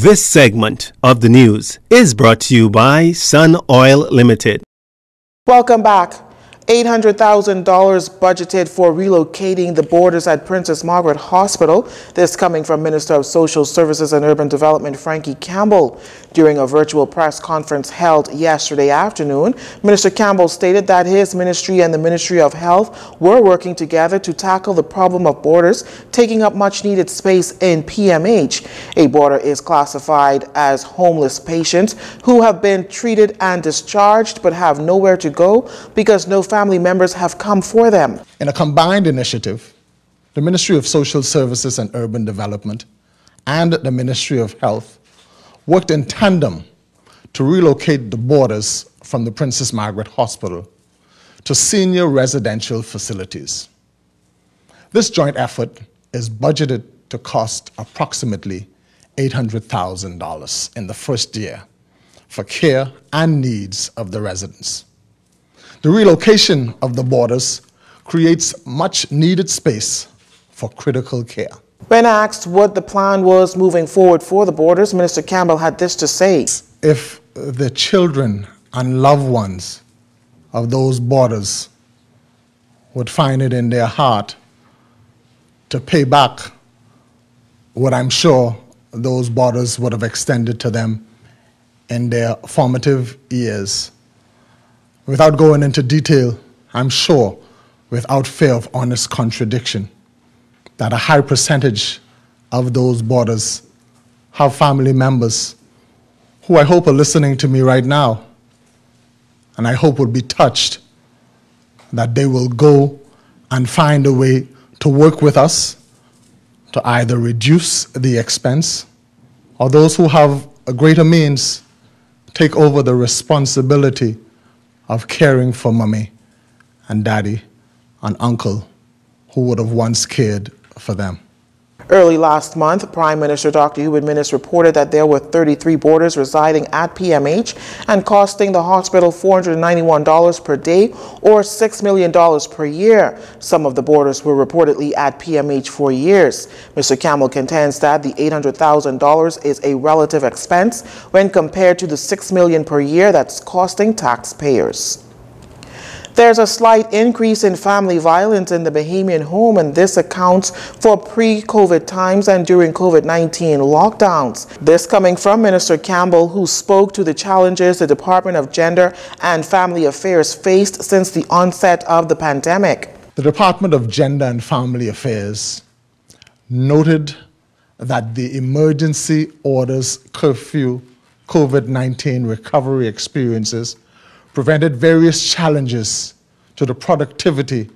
This segment of the news is brought to you by Sun Oil Limited. Welcome back. $800,000 budgeted for relocating the boarders at Princess Margaret Hospital. This coming from Minister of Social Services and Urban Development Frankie Campbell. During a virtual press conference held yesterday afternoon, Minister Campbell stated that his ministry and the Ministry of Health were working together to tackle the problem of boarders taking up much needed space in PMH. A boarder is classified as homeless patients who have been treated and discharged but have nowhere to go because no family members have come for them. In a combined initiative, the Ministry of Social Services and Urban Development and the Ministry of Health worked in tandem to relocate the boarders from the Princess Margaret Hospital to senior residential facilities. This joint effort is budgeted to cost approximately $800,000 in the first year for care and needs of the residents. The relocation of the boarders creates much needed space for critical care. When asked what the plan was moving forward for the boarders, Minister Campbell had this to say. If the children and loved ones of those boarders would find it in their heart to pay back what I'm sure those boarders would have extended to them in their formative years, Without going into detail, I'm sure, without fear of honest contradiction, that a high percentage of those boarders have family members who I hope are listening to me right now, and I hope will be touched that they will go and find a way to work with us to either reduce the expense or those who have a greater means take over the responsibility of caring for mommy and daddy and uncle who would have once cared for them. Early last month, Prime Minister Dr. Hubert Minnis reported that there were 33 boarders residing at PMH and costing the hospital $491 per day or $6 million per year. Some of the boarders were reportedly at PMH for years. Mr. Campbell contends that the $800,000 is a relative expense when compared to the 6 million per year that's costing taxpayers. There's a slight increase in family violence in the Bahamian home, and this accounts for pre-COVID times and during COVID-19 lockdowns. This coming from Minister Campbell, who spoke to the challenges the Department of Gender and Family Affairs faced since the onset of the pandemic. The Department of Gender and Family Affairs noted that the emergency orders curfew COVID-19 recovery experiences prevented various challenges to the productivity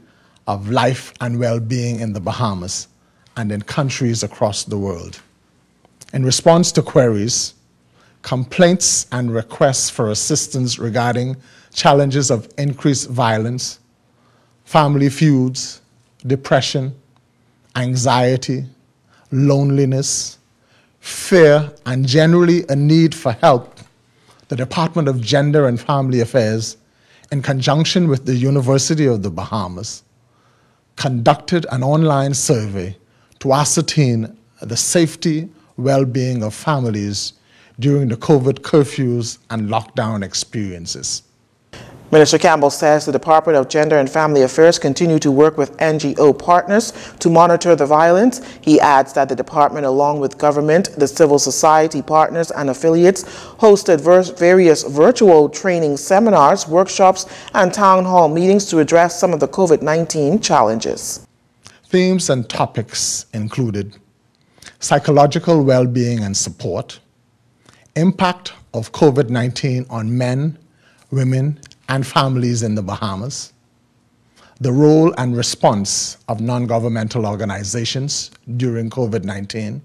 of life and well being in the Bahamas and in countries across the world. In response to queries, complaints, and requests for assistance regarding challenges of increased violence, family feuds, depression, anxiety, loneliness, fear, and generally a need for help the Department of Gender and Family Affairs, in conjunction with the University of the Bahamas, conducted an online survey to ascertain the safety, well being of families during the COVID curfews and lockdown experiences. Minister Campbell says the Department of Gender and Family Affairs continue to work with NGO partners to monitor the violence. He adds that the department, along with government, the civil society partners and affiliates, hosted various virtual training seminars, workshops, and town hall meetings to address some of the COVID-19 challenges. Themes and topics included psychological well-being and support, impact of COVID-19 on men, women, and families in the Bahamas, the role and response of non-governmental organizations during COVID-19,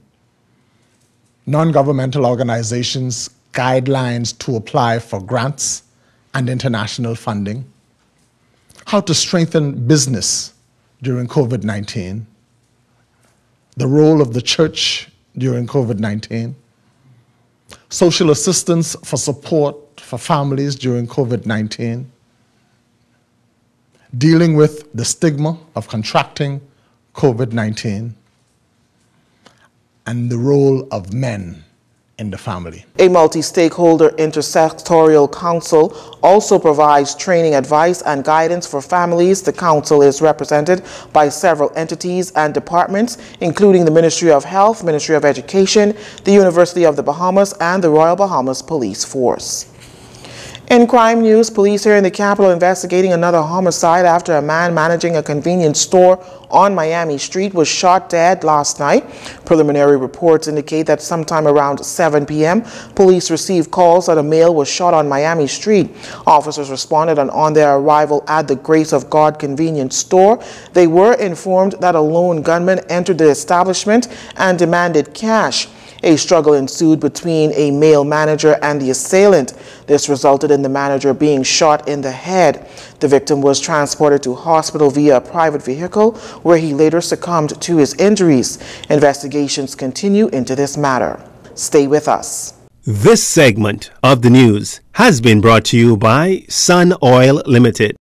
non-governmental organizations guidelines to apply for grants and international funding, how to strengthen business during COVID-19, the role of the church during COVID-19, social assistance for support for families during COVID 19, dealing with the stigma of contracting COVID 19, and the role of men in the family. A multi-stakeholder intersectorial council also provides training advice and guidance for families. The council is represented by several entities and departments, including the Ministry of Health, Ministry of Education, the University of the Bahamas, and the Royal Bahamas Police Force. In crime news, police here in the capital investigating another homicide after a man managing a convenience store on Miami Street was shot dead last night. Preliminary reports indicate that sometime around 7 p.m., police received calls that a male was shot on Miami Street. Officers responded and on their arrival at the Grace of God convenience store, they were informed that a lone gunman entered the establishment and demanded cash. A struggle ensued between a male manager and the assailant. This resulted in the manager being shot in the head. The victim was transported to hospital via a private vehicle where he later succumbed to his injuries. Investigations continue into this matter. Stay with us. This segment of the news has been brought to you by Sun Oil Limited.